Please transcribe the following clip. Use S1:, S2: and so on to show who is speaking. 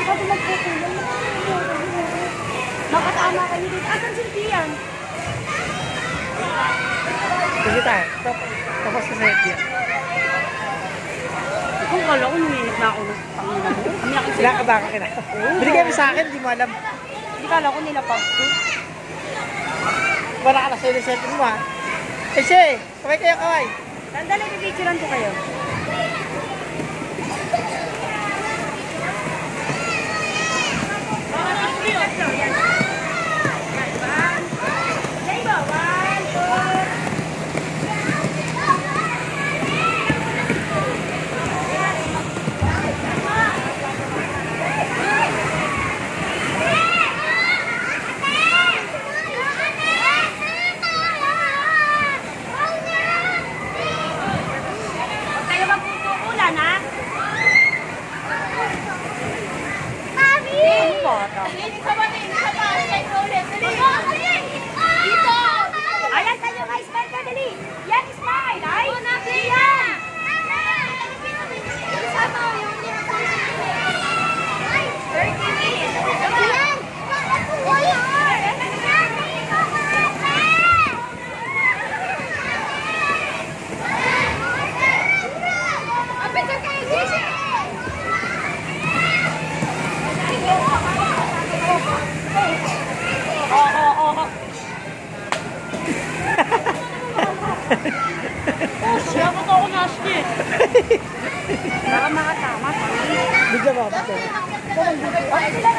S1: Po po. Makatama kayo dito. Asan si Tian?
S2: Sige tayo. Tapos, sa set yan.
S1: Kung kala ko, numinig na ako ng mo. Umiyak yung
S2: Sila ka kita. Binigay mo sa akin, di mo alam.
S1: Hindi kala ko nila pa.
S2: Wala ka na sa setting mo ha. Eh, siya eh. Kaway kayo, kaway.
S1: Sandali, pipicturean ko kayo. Dito! Ayan Siya ko ako na Ashley. Para makatama.
S2: Bigyan mo ako.
S1: Oh, sila